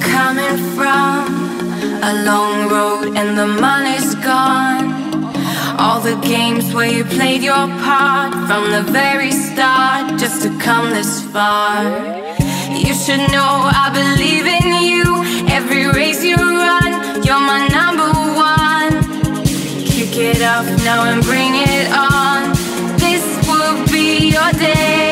coming from. A long road and the money's gone. All the games where you played your part from the very start just come this far. You should know I believe in you. Every race you run, you're my number one. Kick it up now and bring it on. This will be your day.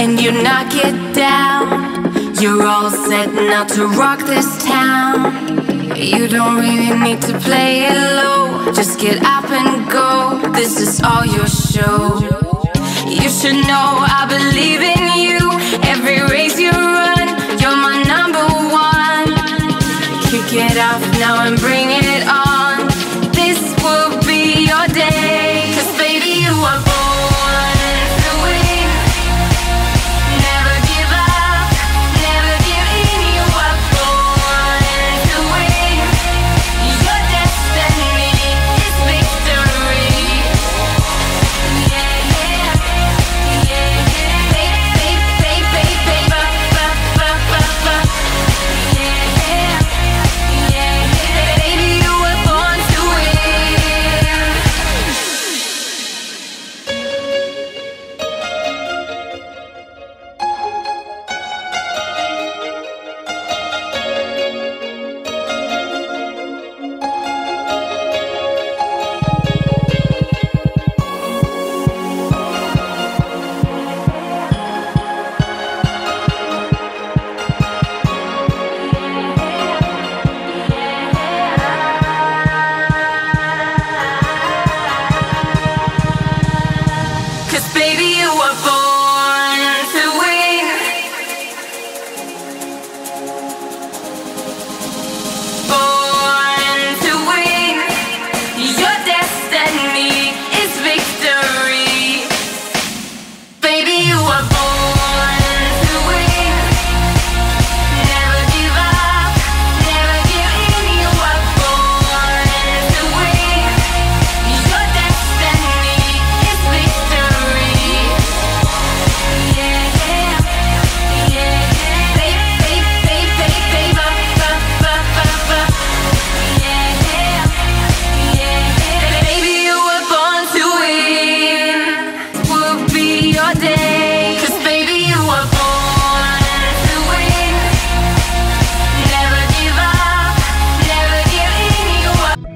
And you knock it down. You're all set now to rock this town. You don't really need to play it low. Just get up and go. This is all your show. You should know I believe in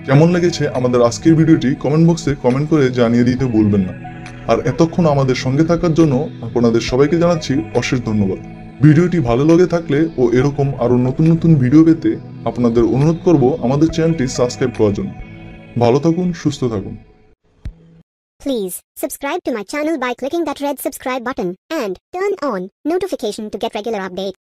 কেমন লেগেছে আমাদের আজকের ভিডিওটি comment বক্সে comment করে জানিয়ে দিতে ভুলবেন না। আর এতক্ষণ আমাদের সঙ্গে থাকার জন্য আপনাদের সবাইকে জানাচ্ছি অশেষ ধন্যবাদ। ভিডিওটি ভালো লেগে থাকলে ও এরকম আরও নতুন নতুন ভিডিও পেতে আপনাদের অনুরোধ করব আমাদের চ্যানেলটি সাবস্ক্রাইব করার জন্য। ভালো থাকুন, সুস্থ থাকুন। Please subscribe to my channel by clicking that red subscribe button and turn on notification to get regular updates.